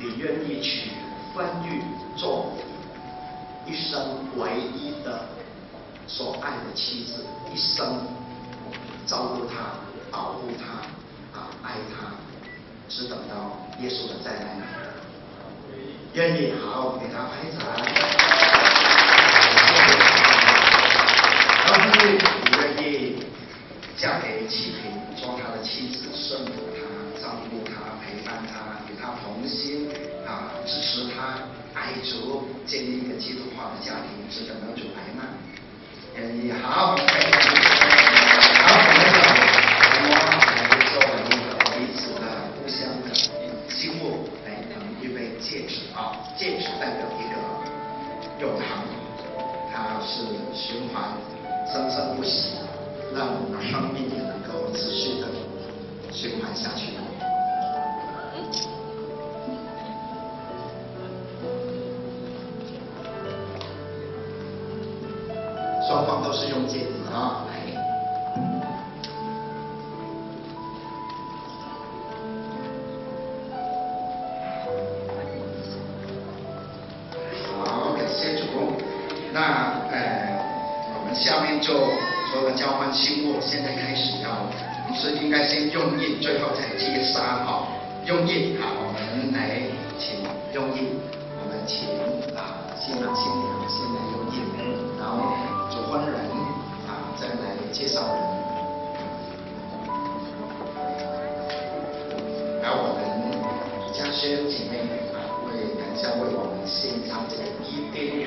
你愿意娶芬玉做一生唯一的所爱的妻子，一生照顾她、保护她、啊爱她，只等到耶稣的再来？愿意好好给他拍掌。然后你愿意嫁给启平，做他的妻子，顺服他，他，爱主，建立一个基督化的家庭，值得得主来吗？愿意好，好，我们就来作为一个彼此的互相的心物，来我们预备戒指啊，戒指代表一个永恒，它是循环，生生不息，让我们的生命也能够持续的循环下去。双方都是用戒指啊，来。好，感谢主。那呃，我们下面就除了交换信物，现在开始要是应该先用印，最后才接杀哈。用印，好，我们来请用印，我们请啊新郎新，弟兄姐妹啊，为等下为我们献上这个一杯。